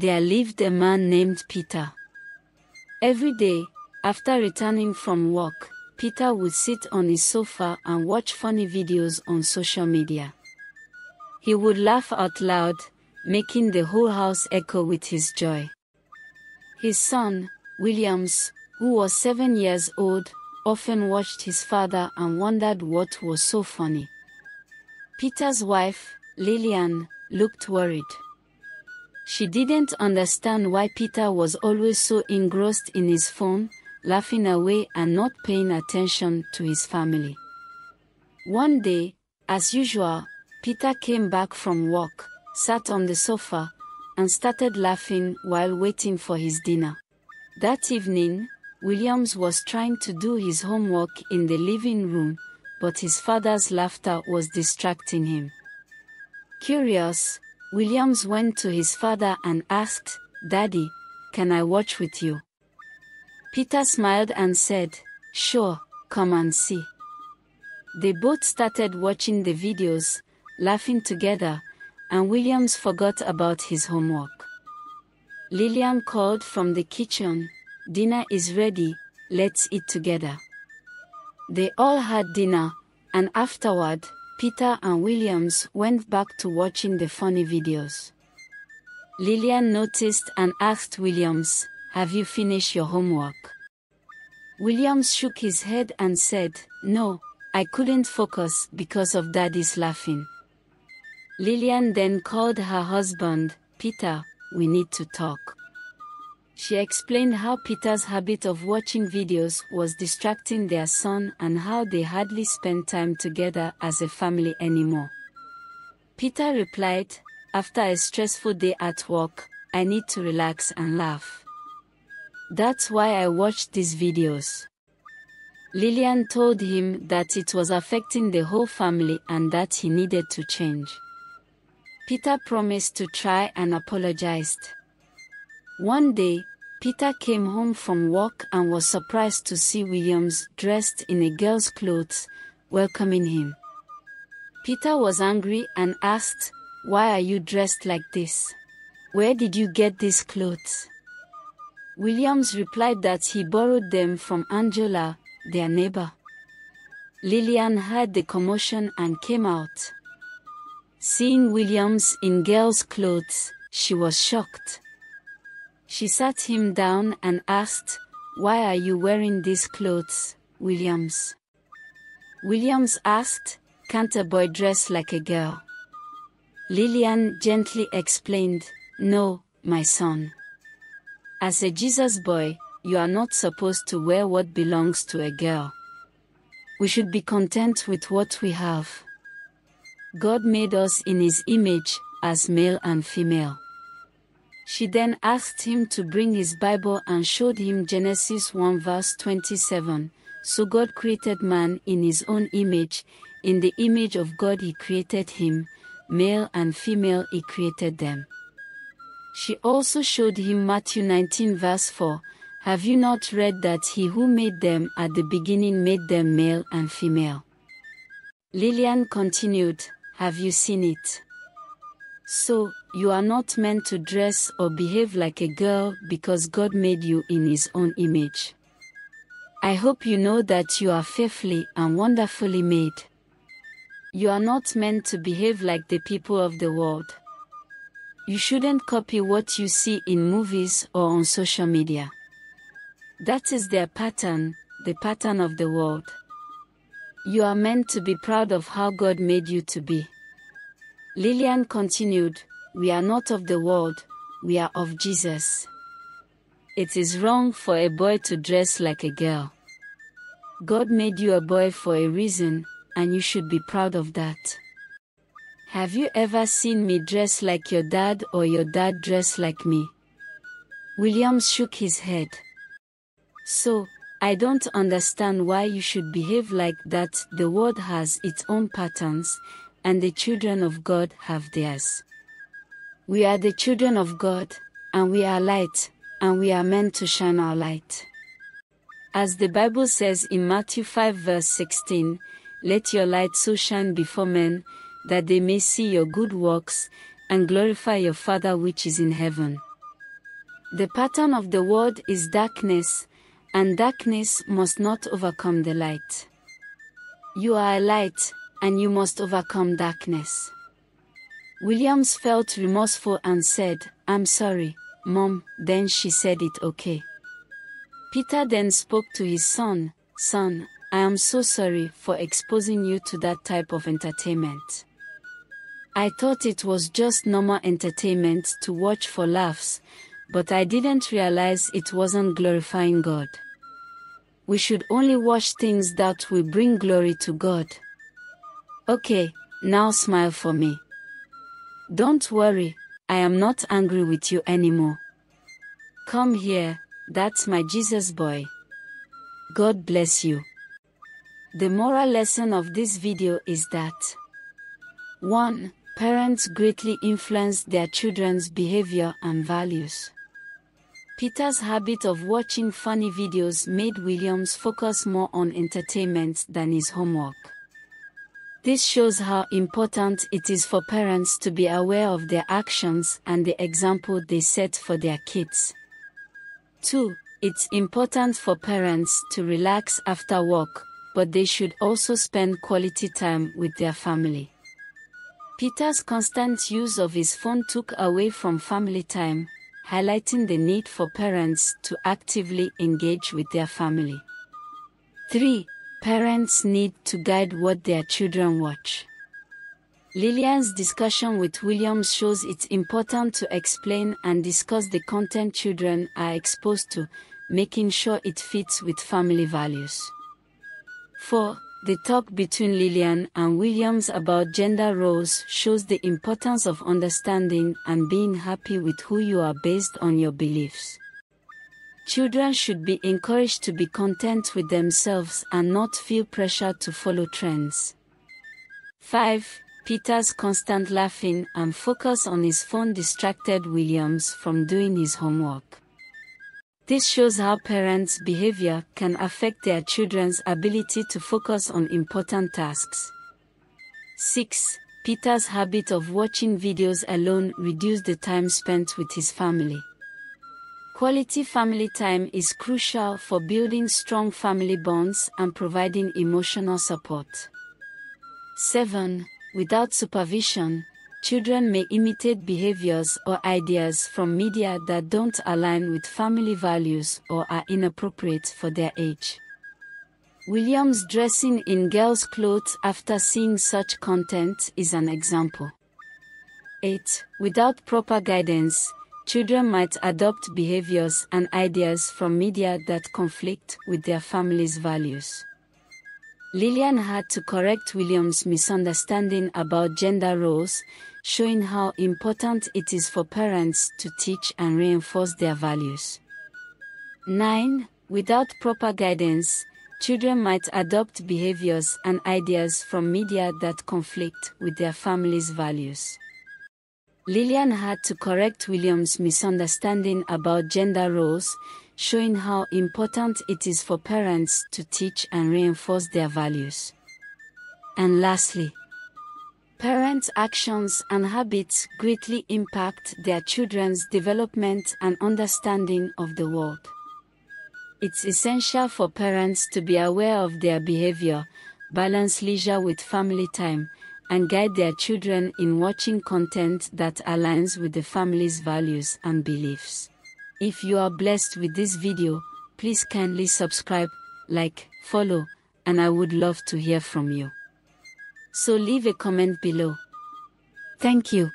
there lived a man named Peter. Every day, after returning from work, Peter would sit on his sofa and watch funny videos on social media. He would laugh out loud, making the whole house echo with his joy. His son, Williams, who was seven years old, often watched his father and wondered what was so funny. Peter's wife, Lillian, looked worried. She didn't understand why Peter was always so engrossed in his phone, laughing away and not paying attention to his family. One day, as usual, Peter came back from work, sat on the sofa, and started laughing while waiting for his dinner. That evening, Williams was trying to do his homework in the living room, but his father's laughter was distracting him. Curious, Williams went to his father and asked, Daddy, can I watch with you? Peter smiled and said, Sure, come and see. They both started watching the videos, laughing together, and Williams forgot about his homework. Lillian called from the kitchen, Dinner is ready, let's eat together. They all had dinner, and afterward, Peter and Williams went back to watching the funny videos. Lillian noticed and asked Williams, Have you finished your homework? Williams shook his head and said, No, I couldn't focus because of daddy's laughing. Lillian then called her husband, Peter, we need to talk. She explained how Peter's habit of watching videos was distracting their son and how they hardly spend time together as a family anymore. Peter replied, After a stressful day at work, I need to relax and laugh. That's why I watched these videos. Lillian told him that it was affecting the whole family and that he needed to change. Peter promised to try and apologized. One day, Peter came home from work and was surprised to see Williams dressed in a girl's clothes, welcoming him. Peter was angry and asked, Why are you dressed like this? Where did you get these clothes? Williams replied that he borrowed them from Angela, their neighbor. Lillian heard the commotion and came out. Seeing Williams in girl's clothes, she was shocked. She sat him down and asked, Why are you wearing these clothes, Williams? Williams asked, Can't a boy dress like a girl? Lillian gently explained, No, my son. As a Jesus boy, you are not supposed to wear what belongs to a girl. We should be content with what we have. God made us in His image, as male and female. She then asked him to bring his Bible and showed him Genesis 1 verse 27. So God created man in his own image, in the image of God he created him, male and female he created them. She also showed him Matthew 19 verse 4. Have you not read that he who made them at the beginning made them male and female? Lillian continued, Have you seen it? So, you are not meant to dress or behave like a girl because God made you in His own image. I hope you know that you are fearfully and wonderfully made. You are not meant to behave like the people of the world. You shouldn't copy what you see in movies or on social media. That is their pattern, the pattern of the world. You are meant to be proud of how God made you to be. Lillian continued, We are not of the world, we are of Jesus. It is wrong for a boy to dress like a girl. God made you a boy for a reason, and you should be proud of that. Have you ever seen me dress like your dad or your dad dress like me? Williams shook his head. So, I don't understand why you should behave like that. The world has its own patterns, and the children of God have theirs. We are the children of God, and we are light, and we are meant to shine our light. As the Bible says in Matthew 5 verse 16, Let your light so shine before men, that they may see your good works, and glorify your Father which is in heaven. The pattern of the world is darkness, and darkness must not overcome the light. You are a light, and you must overcome darkness. Williams felt remorseful and said, I'm sorry, Mom, then she said it okay. Peter then spoke to his son, Son, I am so sorry for exposing you to that type of entertainment. I thought it was just normal entertainment to watch for laughs, but I didn't realize it wasn't glorifying God. We should only watch things that will bring glory to God. Okay, now smile for me. Don't worry, I am not angry with you anymore. Come here, that's my Jesus boy. God bless you. The moral lesson of this video is that 1. Parents greatly influence their children's behavior and values. Peter's habit of watching funny videos made Williams focus more on entertainment than his homework. This shows how important it is for parents to be aware of their actions and the example they set for their kids. 2. It's important for parents to relax after work, but they should also spend quality time with their family. Peter's constant use of his phone took away from family time, highlighting the need for parents to actively engage with their family. 3. Parents need to guide what their children watch. Lillian's discussion with Williams shows it's important to explain and discuss the content children are exposed to, making sure it fits with family values. 4. The talk between Lillian and Williams about gender roles shows the importance of understanding and being happy with who you are based on your beliefs. Children should be encouraged to be content with themselves and not feel pressure to follow trends. 5. Peter's constant laughing and focus on his phone distracted Williams from doing his homework. This shows how parents' behavior can affect their children's ability to focus on important tasks. 6. Peter's habit of watching videos alone reduced the time spent with his family. Quality family time is crucial for building strong family bonds and providing emotional support. 7. Without supervision, children may imitate behaviors or ideas from media that don't align with family values or are inappropriate for their age. Williams dressing in girls' clothes after seeing such content is an example. 8. Without proper guidance, children might adopt behaviors and ideas from media that conflict with their family's values. Lillian had to correct William's misunderstanding about gender roles, showing how important it is for parents to teach and reinforce their values. 9. Without proper guidance, children might adopt behaviors and ideas from media that conflict with their family's values. Lillian had to correct William's misunderstanding about gender roles, showing how important it is for parents to teach and reinforce their values. And lastly, parents' actions and habits greatly impact their children's development and understanding of the world. It's essential for parents to be aware of their behavior, balance leisure with family time, and guide their children in watching content that aligns with the family's values and beliefs. If you are blessed with this video, please kindly subscribe, like, follow, and I would love to hear from you. So leave a comment below. Thank you.